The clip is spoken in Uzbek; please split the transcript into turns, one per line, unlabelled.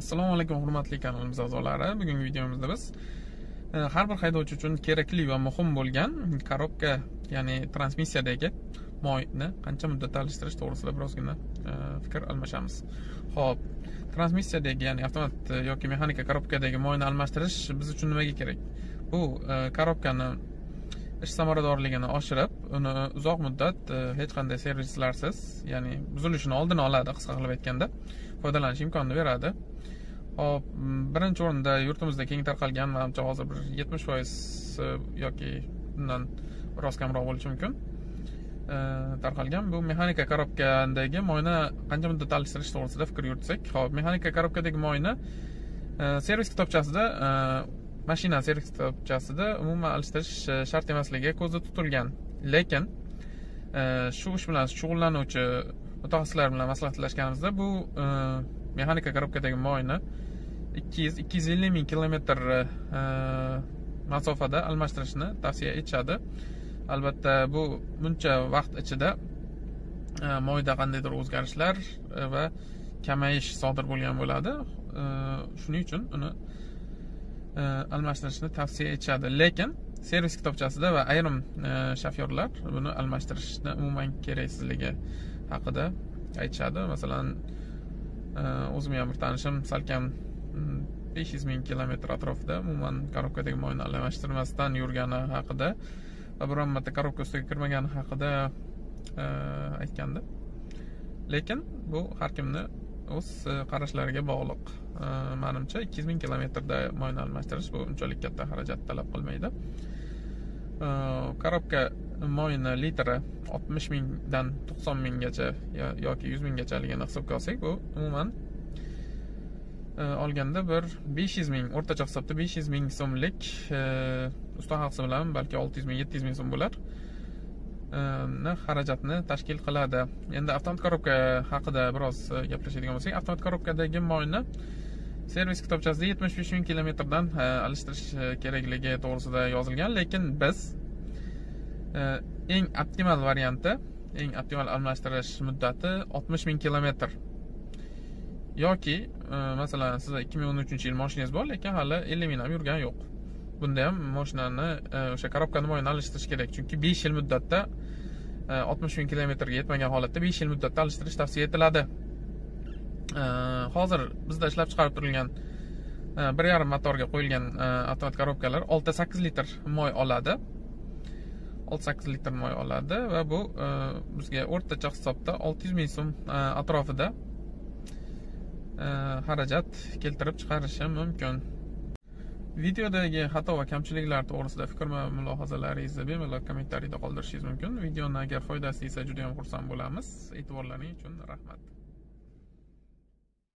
assalomu alaykum hurmatli kanalimiz a'zolari bugungi videomizda biz e, har bir haydovchi uchun kerakli va muhim bo'lgan korobka ya'ni transmissiyadagi moyni qancha muddatda alishtirish to'g'risida birozgina e, fikr almashamiz. Ho'p transmissiyadagi ya'ni avtomat e, yoki mexanika korobkadagi moyni almashtirish biz uchun nimaga kerak? Bu korobkani ish samaradorligini oshirib uni uzoq muddat e, hech qanday servislarsiz ya'ni buzilishini oldini oladi qisqa qilib aytganda foydalanish imkonini beradi. Hop birinchi o'rinda yurtimizda keng tarqalgan manimcha hozir bir yetmish foiz e, yoki undan biroz kamroq bo'lishi mumkin. E, tarqalgan bu mexanika korobkadagi moyni qancha muddat alishtirish to'g'risida fikr yuritsak. Hop mexanika korobkadagi moyni e, servis kitobchasida mashina servis kitobchasida umuman alishtirish e, shart emasligi ko'zda tutilgan. Lekin e, shu ish bilan shug'ullanuvchi mutaxassislar bilan maslahatlashganimizda bu e, mexanika korobkadagi moyni ikki yuz ikki yuz ellik ming kilometr masofada almashtirishni tavsiya etishadi. Albatta bu buncha vaqt ichida moyda qandaydir o'zgarishlar va kamayish sodir bo'lgan bo'ladi. Shuning uchun uni E, almashtirishni tavsiya etishadi. Lekin servis kitobchasida va ayrim e, shofyorlar buni almashtirishni umuman keraksizligi haqida aytishadi. Masalan e, o'zimni ham bir tanishim salkam besh yuz ming kilometr atrofida umuman korobkadagi moyni almashtirmasdan yurgani haqida va biron marta korobka ustiga kirmagani haqida aytgandi lekin bu har kimni o'z e, qarashlariga bog'liq. E, manimcha ikki yuz ming kilometrda moyni almashtirish bu unchalik katta xarajat talab qilmaydi. E, Korobka moyni litri oltmish mingdan to'qson minggacha yoki yuz minggachaligini hisobga olsak bu umuman olganda bir besh yuz ming o'rtacha hisobda besh yuz ming so'mlik usta haqsi bilan balki olti yuz ming yetti yuz ming so'm bo'lar. Ehm, xarajatni tashkil qiladi. Endi avtomat korobka haqida biroz e, gaplashadigan bo'lsak avtomat korobkadagi moyni servis kitobchasida yetmish besh ming kilometrdan e, alishtirish e, kerakligi to'g'risida yozilgan. Lekin biz eng optimal varianti eng optimal almashtirish muddati oltmish ming kilometr. Yoki masalan sizda ikki ming o'n uchinchi yil moshinangiz bor lekin hali ellik ming ham yurgani yo'q. Bunda ham moshinani e, o'sha korobkani moyini alishtirish kerak. Chunki besh yil muddatda e, oltmish ming kilometrga yetmagan holatda besh yil muddatda alishtirish tavsiya etiladi. E, hozir bizda ishlab chiqarib turilgan e, bir yarim motorga qo'yilgan avtomat korobkalar olti sakkiz litr moy oladi. Olti sakkiz litr moy oladi va bu bizga o'rtacha hisobda olti yuz ming so'm atrofida xarajat keltirib chiqarishi mumkin. Videodagi xato va kamchiliklar to'g'risida fikr va mulohazalaringizni bemalol kommentariyda qoldirishingiz mumkin. Videoni agar foydasi tegsa juda yam xursand bo'lamiz. E'tiborlaring uchun rahmat.